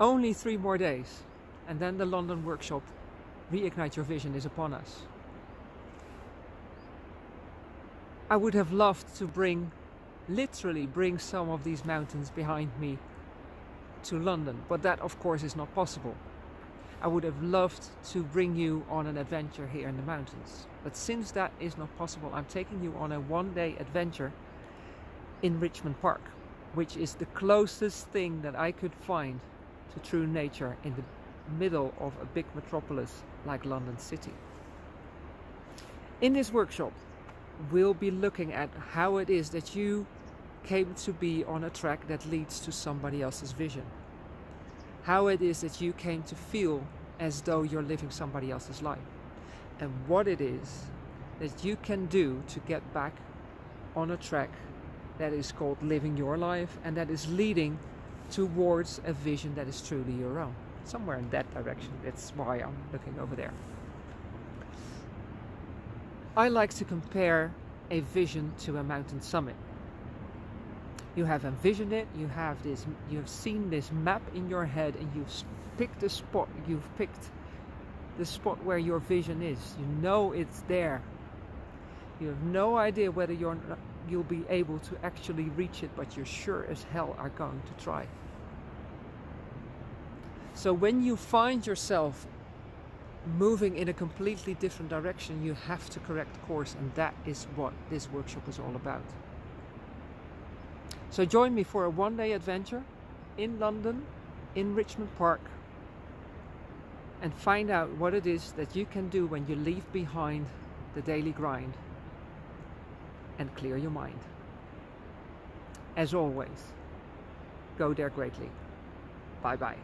Only three more days, and then the London workshop Reignite Your Vision is upon us. I would have loved to bring, literally bring some of these mountains behind me to London, but that of course is not possible. I would have loved to bring you on an adventure here in the mountains. But since that is not possible, I'm taking you on a one day adventure in Richmond Park, which is the closest thing that I could find to true nature in the middle of a big metropolis like London City. In this workshop, we'll be looking at how it is that you came to be on a track that leads to somebody else's vision how it is that you came to feel as though you're living somebody else's life, and what it is that you can do to get back on a track that is called living your life and that is leading towards a vision that is truly your own. Somewhere in that direction. That's why I'm looking over there. I like to compare a vision to a mountain summit you have envisioned it you have this you have seen this map in your head and you've picked the spot you've picked the spot where your vision is you know it's there you have no idea whether you're you'll be able to actually reach it but you're sure as hell are going to try. So when you find yourself moving in a completely different direction you have to correct course and that is what this workshop is all about. So join me for a one day adventure in London, in Richmond Park, and find out what it is that you can do when you leave behind the daily grind and clear your mind. As always, go dare greatly. Bye bye.